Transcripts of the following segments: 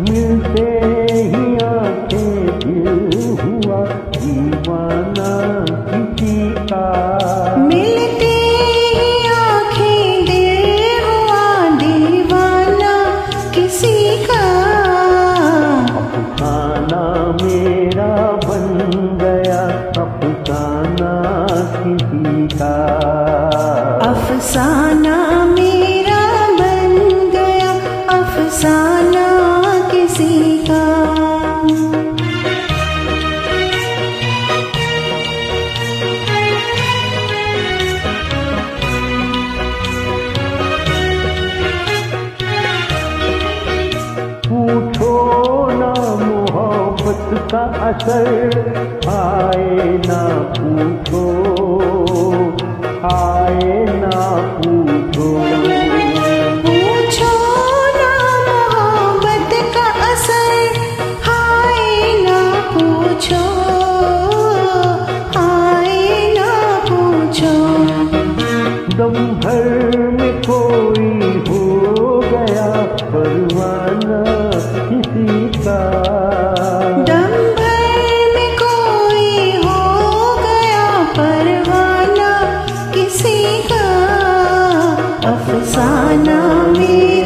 मिलते ही आँखें दिल हुआ दीवाना किसी का। मिलते ही आँखें दिल हुआ दीवाना किसी का। अफसाना मेरा बन गया अफसाना किसी का। अफसाना असर आए ना पूछो आए ना पूछो। पूछो ना मोहब्बत का असर हाय ना पूछो ना पूछो। दम भर अफसाना मेरा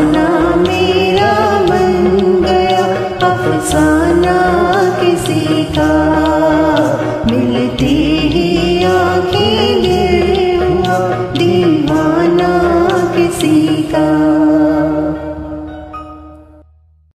अफसाना मेरा मन गया अफसाना किसी का।